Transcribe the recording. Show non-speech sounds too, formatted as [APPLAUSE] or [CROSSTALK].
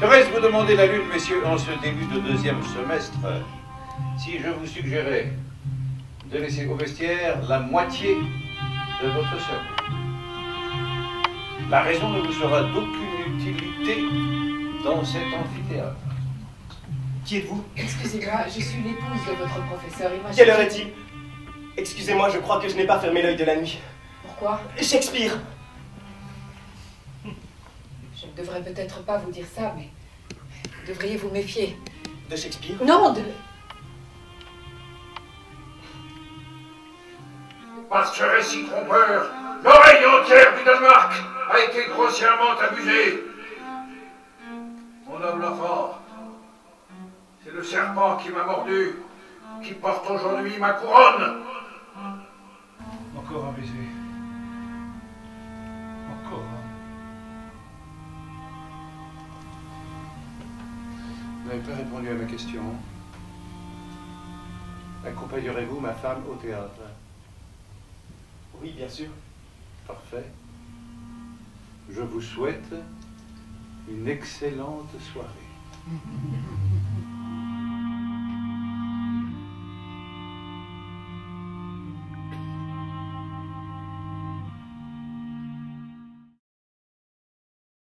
Serait-ce vous demander la lune, messieurs, en ce début de deuxième semestre, si je vous suggérais de laisser au vestiaire la moitié de votre cerveau La raison ne vous sera d'aucune utilité dans cet amphithéâtre. Qui êtes-vous? Excusez-moi, je suis l'épouse de votre professeur. Et moi, Quelle je- heure est-il? Excusez-moi, je crois que je n'ai pas fermé l'œil de la nuit. Pourquoi? Shakespeare ne devrais peut-être pas vous dire ça, mais vous devriez vous méfier. De Shakespeare? Non, de... Par ce récit trompeur, l'oreille entière du Danemark a été grossièrement abusée. Mon noble enfant, c'est le serpent qui m'a mordu, qui porte aujourd'hui ma couronne. N'avez pas répondu à ma question. Accompagnerez-vous ma femme au théâtre? Oui, bien sûr. Parfait. Je vous souhaite une excellente soirée. [LAUGHS]